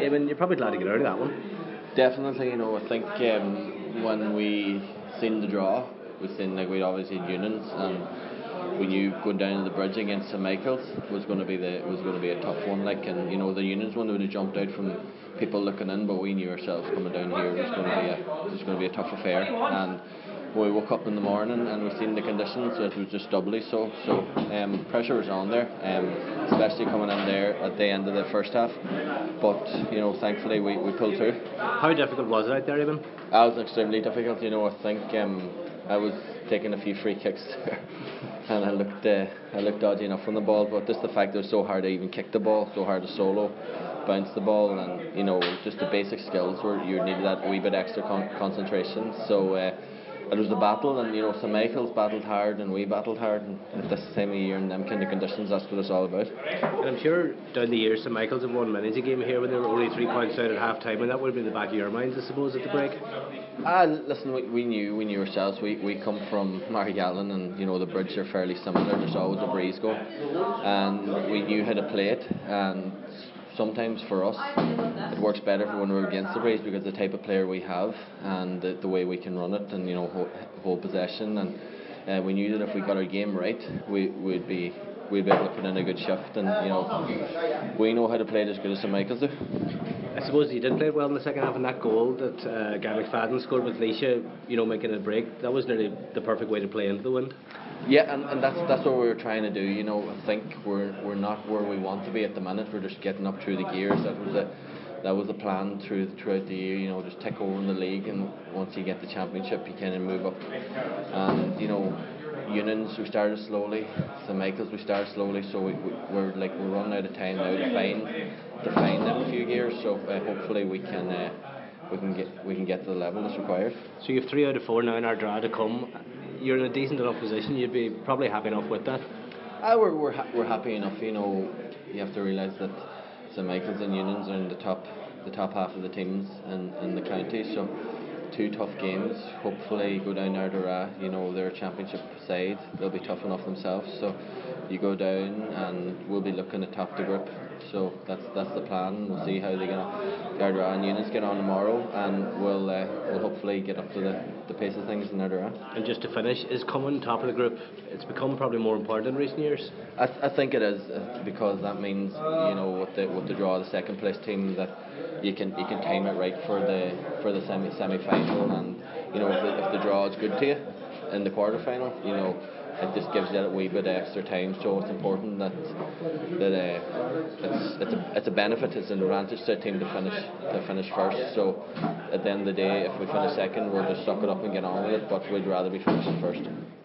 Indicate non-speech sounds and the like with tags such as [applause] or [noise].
Eamon, you're probably glad to get out of that one. Definitely, you know, I think um, when we seen the draw, we seen like we obviously had Unions and we knew going down to the bridge against St Michael's was going to be the was going to be a tough one. Like, and you know, the Unions one would have jumped out from people looking in, but we knew ourselves coming down here was going to be a was going to be a tough affair and we woke up in the morning and we seen the conditions, it was just doubly so. So um, pressure was on there, um, especially coming in there at the end of the first half. But you know, thankfully we, we pulled through. How difficult was it out there, even? That was extremely difficult. You know, I think um, I was taking a few free kicks there, [laughs] and I looked uh, I looked dodgy enough on the ball. But just the fact it was so hard to even kick the ball, so hard to solo, bounce the ball, and you know, just the basic skills where you needed that wee bit extra con- concentration. So. Uh, it was a battle, and you know, St Michael's battled hard, and we battled hard, and at this time of year, and them kind of conditions, that's what it's all about. And I'm sure down the years, St Michael's have won many a game here when they were only three points out at half time, and that would have been the back of your minds, I suppose, at the break. Ah, listen, we, we knew, we knew ourselves. We we come from Magheragallon, and you know the bridges are fairly similar. There's always a breeze go, and we knew how to play it, and sometimes for us it works better for when we're against the breeze because the type of player we have and the, the way we can run it and you know hold, hold possession and uh, we knew that if we got our game right we would be we'd be able to put in a good shift and you know we know how to play it as good as St Michael's do. I suppose you did play well in the second half, and that goal that uh, Gary McFadden scored with Nisha, you know, making a break, that was nearly the perfect way to play into the wind. Yeah, and, and that's that's what we were trying to do. You know, I think we're we're not where we want to be at the minute. We're just getting up through the gears. That was a that was the plan through throughout the year. You know, just take over in the league, and once you get the championship, you can move up. And you know, Unions we started slowly, St Michael's we started slowly, so we, we, we're like we're running out of time now to find to find them a few gears. So uh, hopefully we can. Uh, we can get we can get to the level that's required. So you have three out of four now in our draw to come you're in a decent enough position. You'd be probably happy enough with that. Uh, we're we're, ha- we're happy enough. You know, you have to realise that St Michael's and Unions are in the top the top half of the teams in, in the county. So two tough games. Hopefully, go down Ardara. You know, they're a championship side. They'll be tough enough themselves. So you go down, and we'll be looking to top the group. So that's that's the plan. We'll see how they get on. The and Unions get on tomorrow, and we'll uh, we'll hopefully get up to the, the pace of things in Ardara. And just to finish, is coming top of the group? It's become probably more important in recent years. I, th- I think it is uh, because that means you know with the with the draw of the second place team that you can you can time it right for the for the semi semi final, and you know if the, if the draw is good to you in the quarter final, you know it just gives you a wee bit extra time. So it's important that that uh, it's it's a it's a benefit, it's an advantage to a team to finish to finish first. So at the end of the day, if we finish second, we'll just suck it up and get on with it. But we'd rather be finishing first.